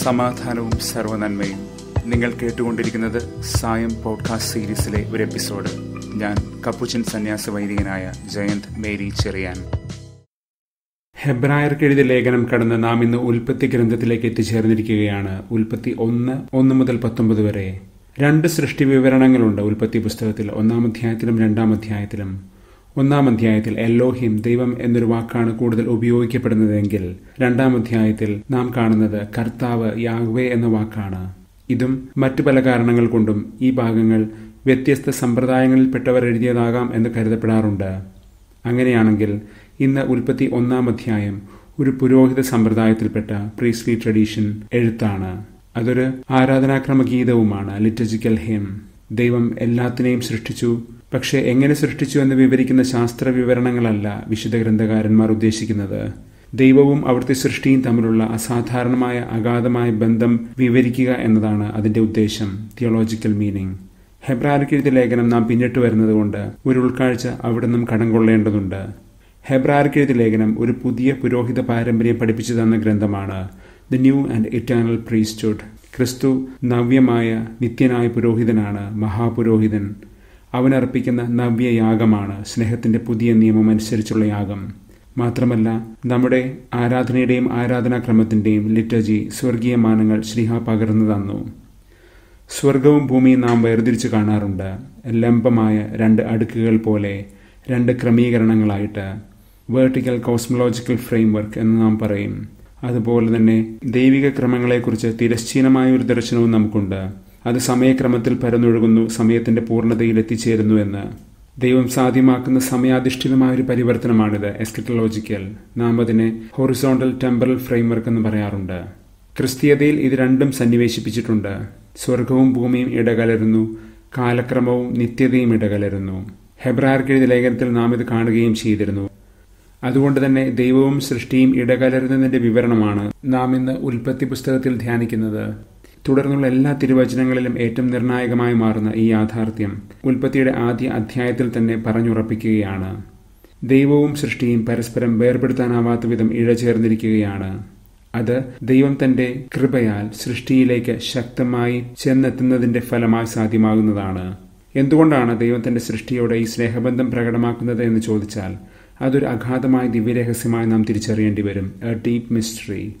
സമാധാനവും സർവനന്മയും നിങ്ങൾ കേട്ടുകൊണ്ടിരിക്കുന്നത് സായം പോഡ്കാസ്റ്റ് സീരീസിലെ ഒരു എപ്പിസോഡ്. ഞാൻ കപ്പുച്ചൻ സന്യാസ വൈദികനായ ജയന്ത് മേരി ചെറിയാൻ. ഹെബ്രായർക്കെഴുതിയ ലേഖനം കടന്ന് നാം ഇന്ന് ഉൽപ്പത്തി ഗ്രന്ഥത്തിലേക്ക് എത്തിച്ചേർന്നിരിക്കുകയാണ്. ഉൽപ്പത്തി ഒന്ന് ഒന്ന് മുതൽ പത്തൊമ്പത് വരെ. രണ്ട് സൃഷ്ടി വിവരണങ്ങളുണ്ട് ഉൽപ്പത്തി പുസ്തകത്തിൽ ഒന്നാം അധ്യായത്തിലും രണ്ടാം അധ്യായത്തിലും. ഒന്നാം അധ്യായത്തിൽ എല്ലോഹിം ദൈവം എന്നൊരു വാക്കാണ് കൂടുതൽ ഉപയോഗിക്കപ്പെടുന്നതെങ്കിൽ രണ്ടാം അധ്യായത്തിൽ നാം കാണുന്നത് കർത്താവ് യാഗ്വേ എന്ന വാക്കാണ്. ഇതും മറ്റു പല കാരണങ്ങൾ കൊണ്ടും ഈ ഭാഗങ്ങൾ വ്യത്യസ്ത സമ്പ്രദായങ്ങളിൽപ്പെട്ടവർ എഴുതിയതാകാം എന്ന് കരുതപ്പെടാറുണ്ട്. അങ്ങനെയാണെങ്കിൽ ഇന്ന് ഉൽപ്പത്തി ഒന്നാം അധ്യായം ഒരു പുരോഹിത സമ്പ്രദായത്തിൽപ്പെട്ട പ്രീസ്ലി ട്രഡീഷൻ എഴുത്താണ്. അതൊരു ആരാധനാക്രമ ഗീതവുമാണ് ലിറ്റജിക്കൽ ഹെം ദൈവം എല്ലാത്തിനെയും സൃഷ്ടിച്ചു പക്ഷെ എങ്ങനെ സൃഷ്ടിച്ചു എന്ന് വിവരിക്കുന്ന ശാസ്ത്ര വിവരണങ്ങളല്ല വിശുദ്ധ ഗ്രന്ഥകാരന്മാർ ഉദ്ദേശിക്കുന്നത്. ദൈവവും അവിടുത്തെ സൃഷ്ടിയും തമ്മിലുള്ള അസാധാരണമായ അഗാധമായ ബന്ധം വിവരിക്കുക എന്നതാണ് അതിന്റെ ഉദ്ദേശം തിയോളജിക്കൽ മീനിങ് ഹെബ്രാർക്കെഴുതിയ ലേഖനം നാം പിന്നിട്ട് വരുന്നതുകൊണ്ട് ഒരു ഉൾക്കാഴ്ച അവിടെ നിന്നും കടം കൊള്ളേണ്ടതുണ്ട് ഹെബ്രാർക്കെഴുതിയ ലേഖനം ഒരു പുതിയ പുരോഹിത പാരമ്പര്യം പഠിപ്പിച്ചു തന്ന ഗ്രന്ഥമാണ് the new and eternal priesthood ക്രിസ്തു നവ്യമായ നിത്യനായ പുരോഹിതനാണ് മഹാപുരോഹിതൻ. അവനർപ്പിക്കുന്ന നവ്യയാഗമാണ് സ്നേഹത്തിന്റെ പുതിയ നിയമം അനുസരിച്ചുള്ള യാഗം. മാത്രമല്ല നമ്മുടെ ആരാധനയുടെയും ആരാധനാക്രമത്തിന്റെയും ലിറ്റർജി സ്വർഗീയ മാനങ്ങൾ ശ്രീഹ പകർന്നു തന്നു. സ്വർഗവും ഭൂമിയും നാം വേർതിരിച്ച് കാണാറുണ്ട്. ലംബമായ രണ്ട് അടുക്കുകൾ പോലെ രണ്ട് ക്രമീകരണങ്ങളായിട്ട്. വേർട്ടിക്കൽ കോസ്മോളജിക്കൽ ഫ്രെയിംവർക്ക് എന്ന് നാം പറയും. അതുപോലെ തന്നെ ദൈവിക ക്രമങ്ങളെക്കുറിച്ച് തിരശ്ചീനമായ ഒരു ദർശനവും നമുക്കുണ്ട്. അത് സമയക്രമത്തിൽ പരന്നൊഴുകുന്നു സമയത്തിന്റെ പൂർണതയിൽ എത്തിച്ചേരുന്നു എന്ന്. ദൈവം സാധ്യമാക്കുന്ന സമയാധിഷ്ഠിതമായ ഒരു പരിവർത്തനമാണിത് എസ്കിറ്റലോജിക്കൽ നാം അതിനെ ഹൊറിസോണ്ടൽ ടെമ്പറൽ ഫ്രെയിംവർക്ക് എന്ന് പറയാറുണ്ട്. ക്രിസ്തീയതയിൽ ഇത് രണ്ടും സന്നിവേശിപ്പിച്ചിട്ടുണ്ട്. സ്വർഗവും ഭൂമിയും ഇടകലരുന്നു കാലക്രമവും നിത്യതയും ഇടകലരുന്നു. ഹെബ്രാർക്കെഴുതി ലേഖനത്തിൽ നാം ഇത് കാണുകയും ചെയ്തിരുന്നു. അതുകൊണ്ട് തന്നെ ദൈവവും സൃഷ്ടിയും ഇടകലരുന്നതിന്റെ വിവരണമാണ് നാം ഇന്ന് ഉൽപ്പത്തി പുസ്തകത്തിൽ ധ്യാനിക്കുന്നത്. തുടർന്നുള്ള എല്ലാ തിരുവചനങ്ങളിലും ഏറ്റവും നിർണായകമായി മാറുന്ന ഈ യാഥാർത്ഥ്യം ഉൽപ്പത്തിയുടെ ആദ്യ അധ്യായത്തിൽ തന്നെ പറഞ്ഞുറപ്പിക്കുകയാണ്. ദൈവവും സൃഷ്ടിയും പരസ്പരം വേർപെടുത്താനാവാത്ത വിധം ഇഴചേർന്നിരിക്കുകയാണ്. അത് ദൈവം തന്റെ കൃപയാൽ സൃഷ്ടിയിലേക്ക് ശക്തമായി ചെന്നെത്തുന്നതിന്റെ ഫലമായി സാധ്യമാകുന്നതാണ്. എന്തുകൊണ്ടാണ് ദൈവം തന്റെ സൃഷ്ടിയോടെ ഈ സ്നേഹബന്ധം പ്രകടമാക്കുന്നത് എന്ന് ചോദിച്ചാൽ അതൊരു അഗാധമായ ദിവ്യരഹസ്യമായി നാം തിരിച്ചറിയേണ്ടി വരും. A deep mystery.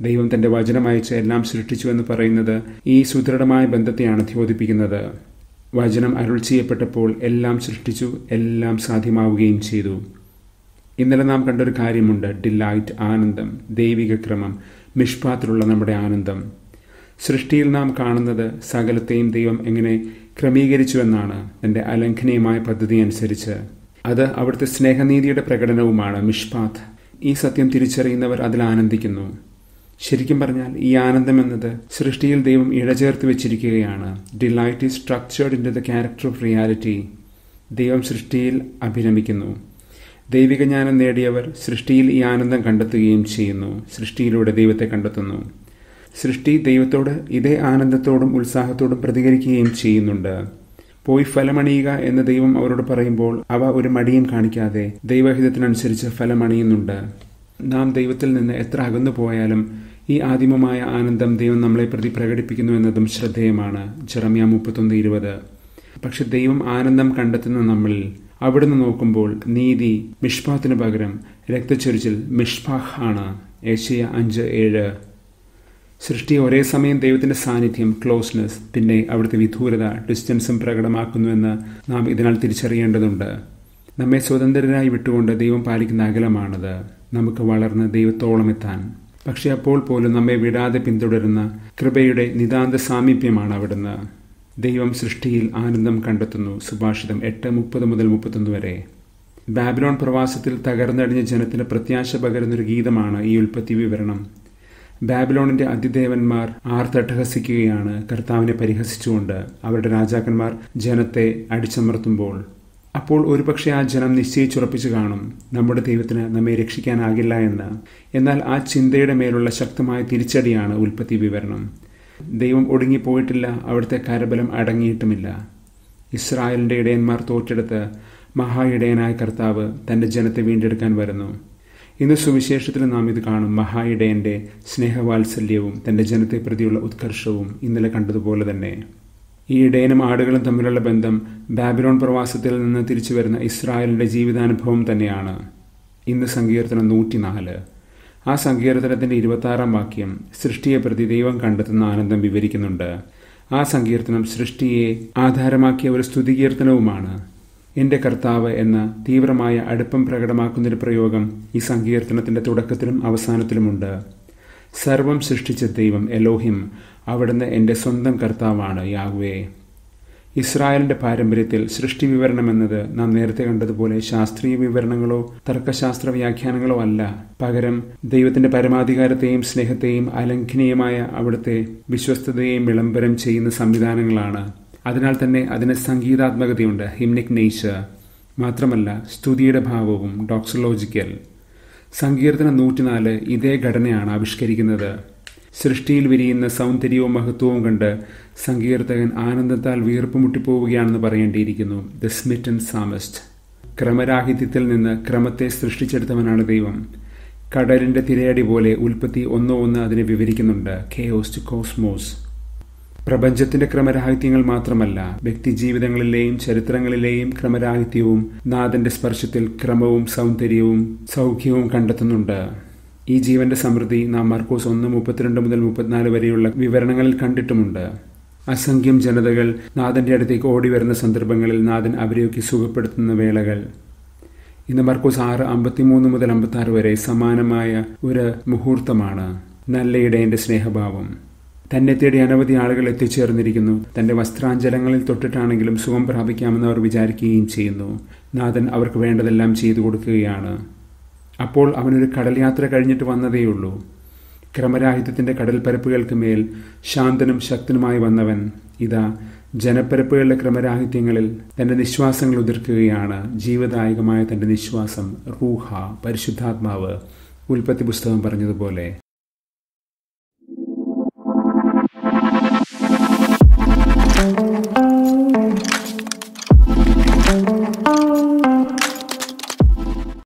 ദൈവം തന്റെ വചനം അയച്ച് എല്ലാം സൃഷ്ടിച്ചു എന്ന് പറയുന്നത് ഈ സുദൃഢമായ ബന്ധത്തെയാണ് ദ്യോതിപ്പിക്കുന്നത് വചനം അരുൾ ചെയ്യപ്പെട്ടപ്പോൾ എല്ലാം സൃഷ്ടിച്ചു എല്ലാം സാധ്യമാവുകയും ചെയ്തു. ഇന്നലെ നാം കണ്ടൊരു കാര്യമുണ്ട് ഡിലൈറ്റ് ആനന്ദം ദൈവിക ക്രമം മിഷ്പാത്തിലുള്ള നമ്മുടെ ആനന്ദം. സൃഷ്ടിയിൽ നാം കാണുന്നത് സകലത്തെയും ദൈവം എങ്ങനെ ക്രമീകരിച്ചുവെന്നാണ് തന്റെ അലംഘനീയമായ പദ്ധതി അനുസരിച്ച്. അത് അവിടുത്തെ സ്നേഹനീതിയുടെ പ്രകടനവുമാണ് മിഷ്പാത്ത്. ഈ സത്യം തിരിച്ചറിയുന്നവർ അതിൽ ആനന്ദിക്കുന്നു. ശരിക്കും പറഞ്ഞാൽ ഈ ആനന്ദം എന്നത് സൃഷ്ടിയിൽ ദൈവം ഇഴചേർത്ത് വെച്ചിരിക്കുകയാണ്. Delight is structured in the character of reality ദൈവം സൃഷ്ടിയിൽ അഭിരമിക്കുന്നു ദൈവിക ജ്ഞാനം നേടിയവർ സൃഷ്ടിയിൽ ഈ ആനന്ദം കണ്ടെത്തുകയും ചെയ്യുന്നു. സൃഷ്ടിയിലൂടെ ദൈവത്തെ കണ്ടെത്തുന്നു. സൃഷ്ടി ദൈവത്തോട് ഇതേ ആനന്ദത്തോടും ഉത്സാഹത്തോടും പ്രതികരിക്കുകയും ചെയ്യുന്നുണ്ട്. പോയി ഫലമണിയുക എന്ന് ദൈവം അവരോട് പറയുമ്പോൾ അവ ഒരു മടിയും കാണിക്കാതെ ദൈവഹിതത്തിനനുസരിച്ച് ഫലമണിയുന്നുണ്ട്. നാം ദൈവത്തിൽ നിന്ന് എത്ര അകന്നു പോയാലും ഈ ആദിമമായ ആനന്ദം ദൈവം നമ്മളെ പ്രതി പ്രകടിപ്പിക്കുന്നു എന്നതും ശ്രദ്ധേയമാണ്. ജെറമിയ മുപ്പത്തൊന്ന് ഇരുപത്. പക്ഷെ ദൈവം ആനന്ദം കണ്ടെത്തുന്ന നമ്മളിൽ അവിടുന്ന് നോക്കുമ്പോൾ നീതി മിഷ്പാത്തിന് പകരം രക്തച്ചൊരിച്ചിൽ മിഷ്പാഹ് ആണ്. ഏഷ്യ അഞ്ച് ഏഴ്. സൃഷ്ടി ഒരേ സമയം ദൈവത്തിന്റെ സാന്നിധ്യം ക്ലോസ്നെസ് പിന്നെ അവിടുത്തെ വിദൂരത ഡിസ്റ്റൻസും പ്രകടമാക്കുന്നുവെന്ന് നാം ഇതിനാൽ തിരിച്ചറിയേണ്ടതുണ്ട്. നമ്മെ സ്വതന്ത്രരായി വിട്ടുകൊണ്ട് ദൈവം പാലിക്കുന്ന അകലമാണത്. നമുക്ക് വളർന്ന് ദൈവത്തോളം എത്താൻ പക്ഷെ അപ്പോൾ പോലും നമ്മെ വിടാതെ പിന്തുടരുന്ന കൃപയുടെ നിതാന്ത സാമീപ്യമാണ് അവിടുന്ന്. ദൈവം സൃഷ്ടിയിൽ ആനന്ദം കണ്ടെത്തുന്നു. സുഭാഷിതം എട്ട് മുപ്പത് മുതൽ മുപ്പത്തൊന്ന് വരെ. ബാബിലോൺ പ്രവാസത്തിൽ തകർന്നടിഞ്ഞ ജനത്തിന് പ്രത്യാശ പകരുന്നൊരു ഗീതമാണ് ഈ ഉൽപ്പത്തി വിവരണം. ബാബിലോണിന്റെ അതിദേവന്മാർ ആർത്തട്ടഹസിക്കുകയാണ്. കർത്താവിനെ പരിഹസിച്ചുകൊണ്ട് അവരുടെ രാജാക്കന്മാർ ജനത്തെ അടിച്ചമർത്തുമ്പോൾ അപ്പോൾ ഒരുപക്ഷെ ആ ജനം നിശ്ചയിച്ചുറപ്പിച്ചു കാണും നമ്മുടെ ദൈവത്തിന് നമ്മെ രക്ഷിക്കാനാകില്ല എന്ന്. എന്നാൽ ആ ചിന്തയുടെ മേലുള്ള ശക്തമായ തിരിച്ചടിയാണ് ഉൽപ്പത്തി വിവരണം. ദൈവം ഒടുങ്ങിപ്പോയിട്ടില്ല അവിടുത്തെ കരബലം അടങ്ങിയിട്ടുമില്ല. ഇസ്രായേലിന്റെ ഇടയന്മാർ തോറ്റെടുത്ത് മഹാ ഇടയനായ കർത്താവ് തന്റെ ജനത്തെ വീണ്ടെടുക്കാൻ വരുന്നു. ഇന്ന് സുവിശേഷത്തിൽ നാം ഇത് കാണും. മഹായിടയന്റെ സ്നേഹവാത്സല്യവും തന്റെ ജനത്തെ പ്രതിയുള്ള ഉത്കർഷവും ഇന്നലെ കണ്ടതുപോലെ തന്നെ. ഈ ഇടയനും ആടുകളും തമ്മിലുള്ള ബന്ധം ബാബിലോൺ പ്രവാസത്തിൽ നിന്ന് തിരിച്ചു വരുന്ന ഇസ്രായേലിന്റെ ജീവിതാനുഭവം തന്നെയാണ്. ഇന്ന് സങ്കീർത്തനം നൂറ്റിനാല്. ആ സങ്കീർത്തനത്തിന്റെ ഇരുപത്തി വാക്യം സൃഷ്ടിയെ പ്രതി ദൈവം കണ്ടെത്തുന്ന ആനന്ദം വിവരിക്കുന്നുണ്ട്. ആ സങ്കീർത്തനം സൃഷ്ടിയെ ആധാരമാക്കിയ ഒരു സ്തുതികീർത്തനവുമാണ്. എന്റെ കർത്താവ് എന്ന തീവ്രമായ അടുപ്പം പ്രകടമാക്കുന്നൊരു പ്രയോഗം ഈ സങ്കീർത്തനത്തിന്റെ തുടക്കത്തിലും അവസാനത്തിലുമുണ്ട്. സർവം സൃഷ്ടിച്ച ദൈവം എലോഹിം അവിടുന്ന് എന്റെ സ്വന്തം കർത്താവാണ് യാഗ്വേ ഇസ്രായേലിന്റെ പാരമ്പര്യത്തിൽ സൃഷ്ടി വിവരണം എന്നത് നാം നേരത്തെ കണ്ടതുപോലെ ശാസ്ത്രീയ വിവരണങ്ങളോ തർക്കശാസ്ത്ര വ്യാഖ്യാനങ്ങളോ അല്ല. പകരം ദൈവത്തിന്റെ പരമാധികാരത്തെയും സ്നേഹത്തെയും അലംഘനീയമായ അവിടുത്തെ വിശ്വസ്തതയെയും വിളംബരം ചെയ്യുന്ന സംവിധാനങ്ങളാണ്. അതിനാൽ തന്നെ അതിന് സംഗീതാത്മകതയുണ്ട് ഹിംനിക് നേച്ചർ മാത്രമല്ല സ്തുതിയുടെ ഭാവവും ഡോക്സോളോജിക്കൽ സങ്കീർത്തനം നൂറ്റിനാല് ഇതേ ഘടനയാണ് ആവിഷ്കരിക്കുന്നത്. സൃഷ്ടിയിൽ വിരിയുന്ന സൗന്ദര്യവും മഹത്വവും കണ്ട് സങ്കീർത്തകൻ ആനന്ദത്താൽ വീർപ്പ് മുട്ടിപ്പോവുകയാണെന്ന് പറയേണ്ടിയിരിക്കുന്നു. ദ സ്മിറ്റൻ സാമസ്റ്റ് ക്രമരാഹിത്യത്തിൽ നിന്ന് ക്രമത്തെ സൃഷ്ടിച്ചെടുത്തവനാണ് ദൈവം. കടലിന്റെ തിരയടി പോലെ ഉൽപ്പത്തി ഒന്നോ ഒന്ന് അതിനെ വിവരിക്കുന്നുണ്ട്. കെയോസ്റ്റ് കോസ്മോസ് പ്രപഞ്ചത്തിന്റെ ക്രമരാഹിത്യങ്ങൾ മാത്രമല്ല വ്യക്തിജീവിതങ്ങളിലെയും ചരിത്രങ്ങളിലെയും ക്രമരാഹിത്യവും നാഥന്റെ സ്പർശത്തിൽ ക്രമവും സൗന്ദര്യവും സൗഖ്യവും കണ്ടെത്തുന്നുണ്ട്. ഈ ജീവന്റെ സമൃദ്ധി നാം മർക്കോസ് ഒന്ന് മുപ്പത്തിരണ്ട് മുതൽ മുപ്പത്തിനാല് വരെയുള്ള വിവരണങ്ങളിൽ കണ്ടിട്ടുമുണ്ട്. അസംഖ്യം ജനതകൾ നാഥന്റെ അടുത്തേക്ക് ഓടി വരുന്ന സന്ദർഭങ്ങളിൽ നാഥൻ അവരെയൊക്കെ സുഖപ്പെടുത്തുന്ന വേളകൾ. ഇന്ന് മർക്കോസ് ആറ് അമ്പത്തിമൂന്ന് മുതൽ അമ്പത്തി ആറ് വരെ സമാനമായ ഒരു മുഹൂർത്തമാണ്. നല്ല സ്നേഹഭാവം. തന്നെ തേടി അനവധി ആളുകൾ എത്തിച്ചേർന്നിരിക്കുന്നു. തന്റെ വസ്ത്രാഞ്ചലങ്ങളിൽ തൊട്ടിട്ടാണെങ്കിലും സുഖം പ്രാപിക്കാമെന്ന് അവർ വിചാരിക്കുകയും ചെയ്യുന്നു. നാഥൻ അവർക്ക് വേണ്ടതെല്ലാം ചെയ്തു കൊടുക്കുകയാണ്. അപ്പോൾ അവനൊരു കടൽ യാത്ര കഴിഞ്ഞിട്ട് വന്നതേയുള്ളൂ. ക്രമരാഹിത്യത്തിന്റെ കടൽപ്പരപ്പുകൾക്ക് മേൽ ശാന്തനും ശക്തനുമായി വന്നവൻ ഇതാ ജനപ്പരപ്പുകളുടെ ക്രമരാഹിത്യങ്ങളിൽ തന്റെ നിശ്വാസങ്ങൾ ഉതിർക്കുകയാണ്. ജീവദായകമായ തന്റെ നിശ്വാസം റൂഹ പരിശുദ്ധാത്മാവ് ഉൽപ്പത്തി പുസ്തകം പറഞ്ഞതുപോലെ.